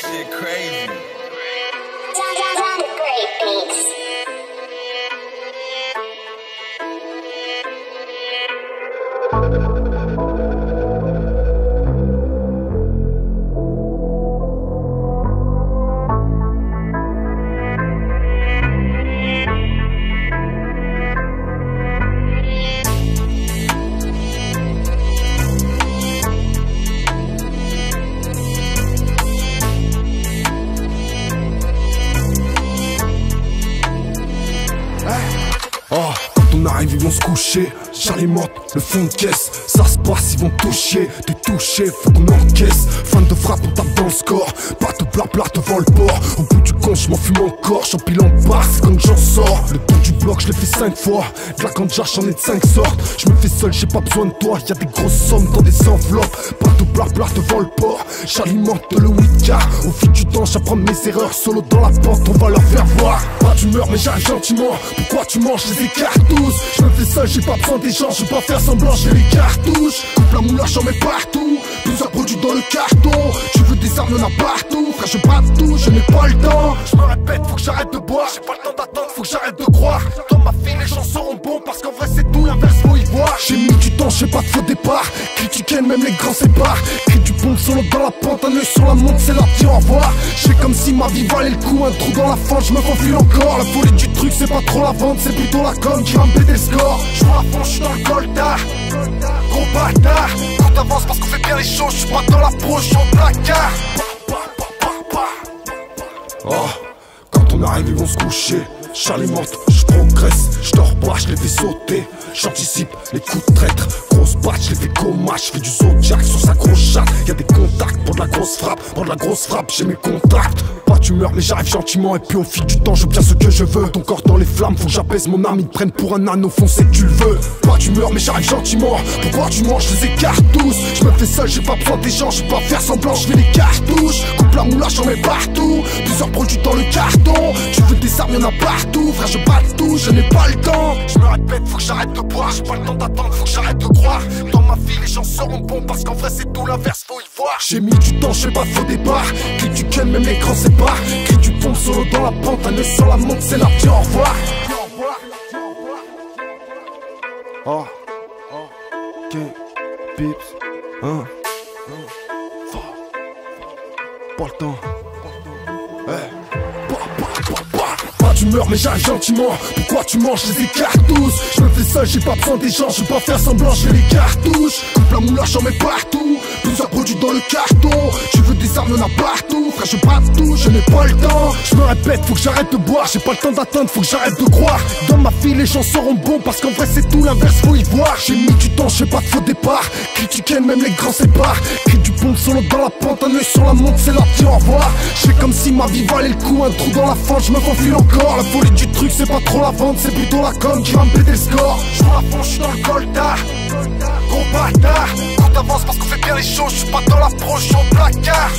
shit crazy. Ils vont se coucher. Charlie Mott, le fond de caisse. Ça se passe, ils vont toucher. T'es touché, faut qu'on encaisse. Fan de frappe, on tape dans le score. Pas de blabla devant le port. Au bout du compte, je m'en fume encore. J'empile en bas, c'est quand j'en sors. Le tour du bloc, je l'ai fait 5 fois. De la j'en ai de 5 sortes. Je me fais seul, j'ai pas besoin de toi. Y'a des grosses sommes dans des enveloppes. Pas de blabla devant le port. J'alimente le week Au fil du temps, j'apprends mes erreurs. Solo dans la pente, on va leur faire Pas d'humeur, mais j'arrive gentiment. Pourquoi tu manges les tous Je me fais seul, j'ai pas besoin des gens. Je vais pas faire semblant, j'ai les cartouches. La moulage, j'en mets partout. Plusieurs produits dans le carton. Tu veux des armes, y'en a partout. Frère, je bats tout, je n'ai pas le temps. Je me répète, faut que j'arrête de boire. J'ai pas le temps d'attendre, j'ai pas de faux départ. Critiquer, même les grands séparent. Crie du pompe solo dans la pente, un œil sur la montre, c'est l'heure d'y au revoir. J'ai comme si ma vie valait le coup, un trou dans la fente, je me faufile encore. La folie du truc, c'est pas trop la vente, c'est plutôt la com qui va me péter le score. Je la fond, je suis dans le coltard. Gros bâtard, quand t'avances parce qu'on fait bien les choses, je suis pas dans la peau, je suis en placard. Oh, quand on arrive, ils vont se coucher. Charlie monte, je progresse, je pas, je les fais sauter. J'anticipe les coups de traître, grosse batte, je les fais coma, je fais du zodiac sur sa grosse chatte. Y'a des contacts pour de la grosse frappe, pour de la grosse frappe, j'ai mes contacts. Pas d'humeur, mais j'arrive gentiment, et puis au fil du temps, je ce que je veux. Ton corps dans les flammes, faut que j'apaise mon âme, ils te prennent pour un anneau foncé, tu le veux. Pas d'humeur, mais j'arrive gentiment. Pourquoi tu manges, je les écarte tous. Je me fais seul, j'ai pas besoin des gens, je pas faire semblant, je vais les cartouches. Coupe la moulage, j'en mets partout. Plusieurs produits dans le carton. Armes, y'en a partout. Frère, je bats tout, je n'ai pas le temps. Je me répète, faut que j'arrête de boire. J'ai pas le temps d'attendre, faut que j'arrête de croire. Dans ma vie, les gens seront bons parce qu'en vrai, c'est tout l'inverse, faut y voir. J'ai mis du temps, j'ai pas faux départ. Crie du ken, même l'écran sépare. Crie du pompe solo dans la pente, un œil sur la montre, c'est l'heure, dis au revoir. Oh, oh, K, Pips, hein, pas le temps. Ouais. Pas d'humeur mais j'arrive gentiment. Pourquoi tu manges les tous Je me fais seul j'ai pas besoin des gens Je vais pas faire semblant j'ai les cartouches. La moulage j'en mets partout Plusieurs produits dans le carton. Tu veux des armes y'en a partout. Frère je bats tout je n'ai pas le temps. Je me répète faut que j'arrête de boire. J'ai pas le temps d'attendre faut que j'arrête de croire. Dans ma vie les gens seront bons Parce qu'en vrai c'est tout l'inverse faut y voir. J'ai mis du temps j'ai pas de faux départ. Critiquer même les grands séparent Crie du pompe solo dans la pente Un œil sur la montre c'est l'heure d'y au revoir. J'ai comme si ma vie valait le coup Un trou dans la fente. Je me faufile encore. La folie du truc c'est pas trop la vente. C'est plutôt la com qui va me péter le score. Je la fond je dans le coltard T'avances parce qu'on fait bien les choses. Je suis pas dans la pro je suis en placard